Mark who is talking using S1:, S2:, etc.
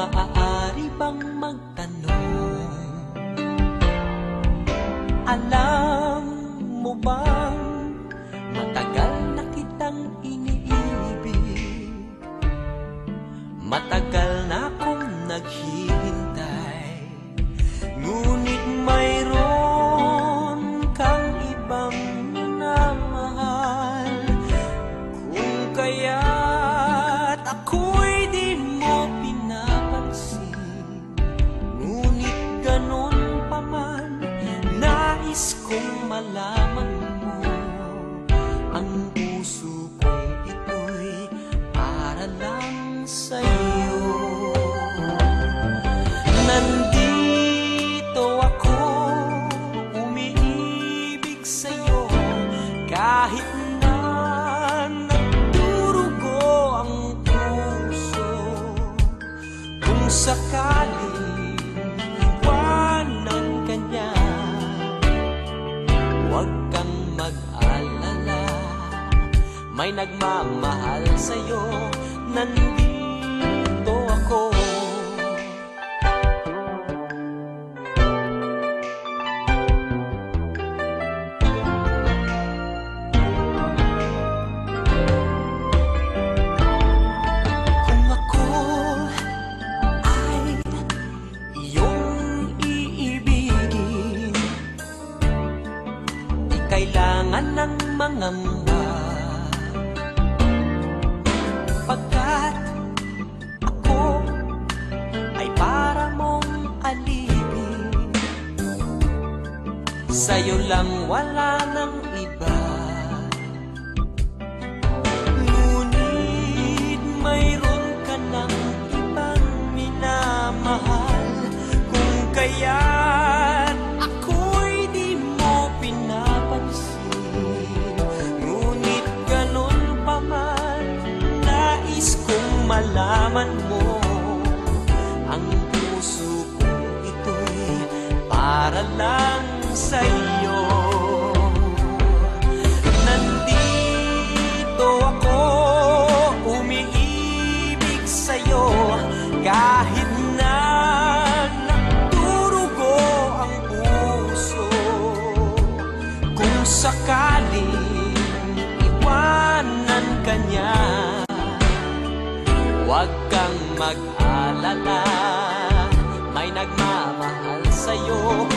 S1: Maaari bang magtanong? Alam mo bang matagal na kitang iniibig? Matagal Kahit na ang puso Kung sakaling iwanan ka niya Huwag mag-alala. May nagmamahal sa'yo Nandito kailangan ng mangamba Pagkat ako ay para mong alipin Sa'yo lang wala ng malaman mo Ang puso kong ito'y para lang sa'yo Huwag kang mag-alala. May nagmamahal sa'yo